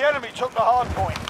The enemy took the hard point.